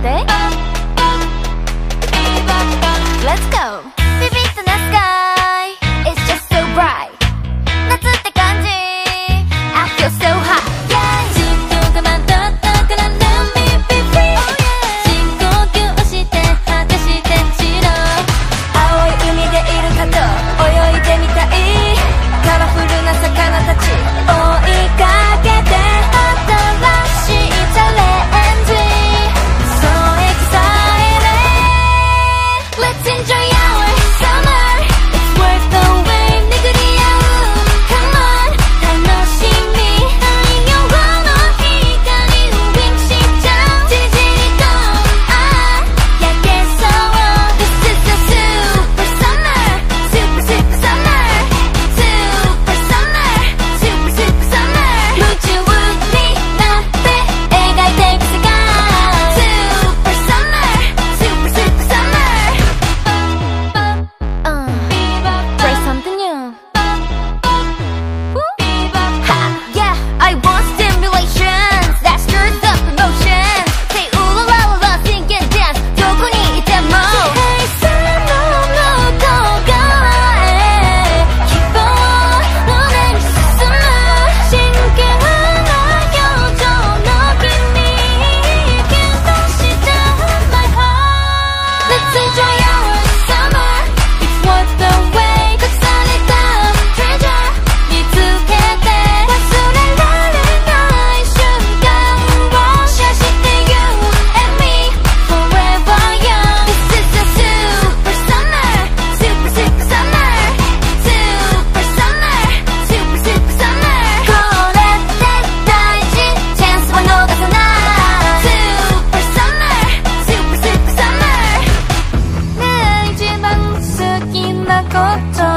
对こと